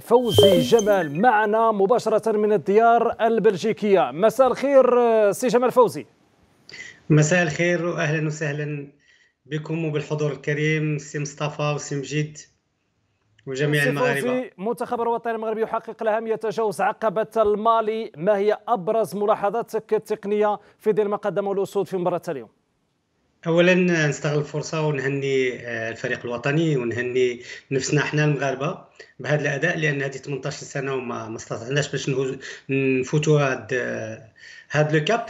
فوزي جمال معنا مباشرة من الديار البلجيكية. مساء الخير سي جمال فوزي. مساء الخير وأهلا وسهلا بكم وبالحضور الكريم سي مصطفى وسي مجيد وجميع المغاربة. منتخب الوطني المغربي يحقق الأهم يتجاوز عقبة المالاوي ما هي أبرز ملاحظاتك التقنية في ظل ما قدمه الأسود في مباراة اليوم؟ اولا نستغل الفرصة ونهني آه، الفريق الوطني ونهني نفسنا إحنا المغاربة بهذا الأداء لأن هذه 18 سنة وما ما استطعناش باش نفوتوا هذا هذا le cap.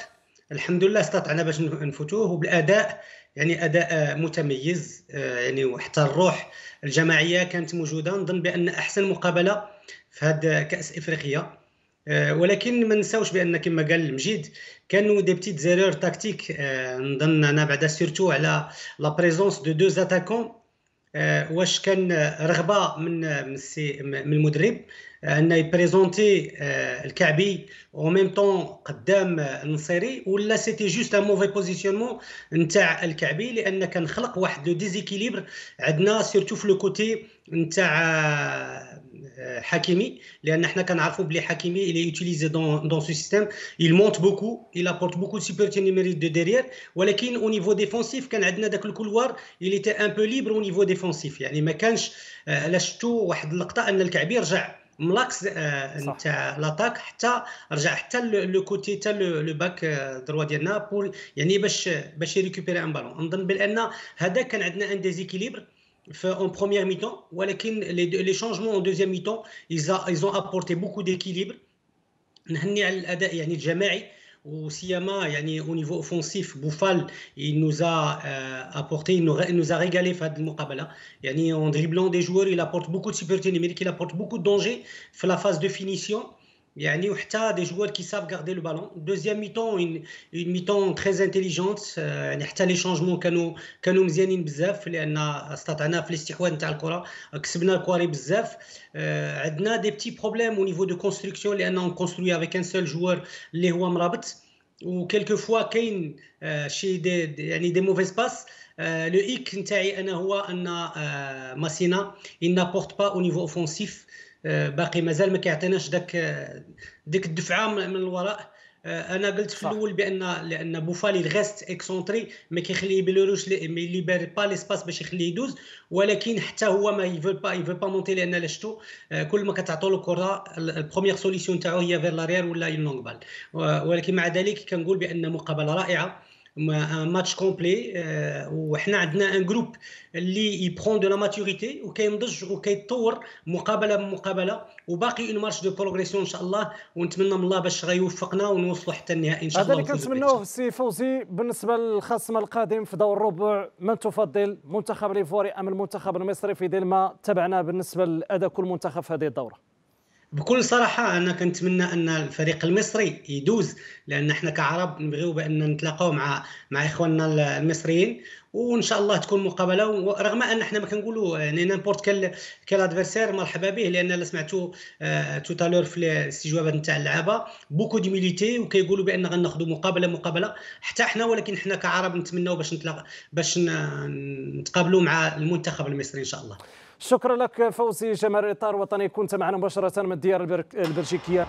الحمد لله استطعنا باش نفوتوه وبالأداء يعني أداء متميز آه، يعني وحتى الروح الجماعية كانت موجودة. نظن بأن أحسن مقابلة في هذا كأس إفريقيا. آه، ولكن ما نساوش بأن كما قال مجيد كانوا des petites erreurs tactiques نظن أنا بعدا surtout على la présence de deux attaquants واش كان رغبة من من من المدرب أنه ي présenter الكعبي أو ميم طون قدام النصيري ولا c'était juste un mauvais positionnement نتاع الكعبي؟ لأن كان خلق واحد le déséquilibre عندنا surtout في le côté نتاع حكيمي لأن حنا كنعرفوا بلي حكيمي il est utilisé dans dans ce système il monte beaucoup il apporte beaucoup de supériorité numérique de derrière. ولكن au niveau défensif كان عندنا داك ال couloir il était un peu libre au niveau défensif. يعني ما كانش الا شفتوا واحد اللقطة أن الكعبي رجع من l'axe نتاع l'attaque حتى رجع حتى le côté حتى le back droit ديالنا pour يعني باش باش ي récupérer un ballon نظن بأن هذا كان عندنا un déséquilibre en première mi-temps, les, les changements en deuxième mi-temps, ils, a, ils ont apporté beaucoup d'équilibre. نهني على الاداء يعني الجماعي وسيما يعني au niveau offensif Bouffal il nous a euh, apporté il nous, il nous a régalé في هذه المقابله يعني en dribblant des joueurs il apporte beaucoup de sécurité numérique il apporte beaucoup de danger في la phase de finition يعني وحتى دي جوار كي ساف غاردي لو بالون دوزيام ميتون اون ميتون تري انتيليجونت يعني حتى لي شونجمون كانوا كانوا مزيانين بزاف لان استطعنا في الاستحواذ نتاع الكره كسبنا الكواري بزاف عندنا دي بتي بروبليم او نيفو دو كونستركسيون لان اون كونستروي افيك ان سول جوار اللي هو مرابط وكيلكو فوا كاين شي دي يعني دي موفيز باس لو ايك نتاعي انا هو ان ماسينا il n'apporte pas au niveau offensif باقي مازال ما كيعطيناش داك ديك الدفعة من الوراء. أنا قلت في الأول بأن لأن بوفالي الغاست اكسونتري ما كيخلي بيلوروش ما ليبر با ليسباس باش يخليه يدوز. ولكن حتى هو mais ils veulent pas ils veulent pas monter لأن لا شتو. كل ما كتعطوا له الكره ال première solution تاعو هي vers l'arrière ولا une longue balle ولكن مع ذلك كنقول بأن مقابلة رائعة. match complet وحنا عندنا un groupe اللي il prend de la maturité وكينضج وكيتطور مقابله بمقابله وباقي en marge de progression ان شاء الله ونتمنى من الله باش غيوفقنا ونوصلوا حتى النهائي ان شاء الله هذا اللي كنتمناوه سي فوزي بالنسبة للخصم القادم في دور الربع من تفضل منتخب الايفواري أم المنتخب المصري في ظل ما تبعنا بالنسبة لأداء كل منتخب في هذه الدورة؟ بكل صراحة أنا كنتمنى أن الفريق المصري يدوز لأن إحنا كعرب نبغيو بأن نتلاقاو مع مع إخواننا المصريين وإن شاء الله تكون مقابلة. رغم أن إحنا ما كنقولوا يعني n'importe quel quel adversaire مرحبا به لأن سمعتو tout à l'heure في الاستجوابات نتاع اللعابة. beaucoup d'humilité وكيقولوا بأن غناخذوا مقابلة مقابلة. حتى إحنا ولكن إحنا كعرب نتمناو باش نتلاقى باش نتقابلوا مع المنتخب المصري إن شاء الله. شكرا لك فوزي جمال اطار وطني كنت معنا مباشرة من الديار البلجيكية.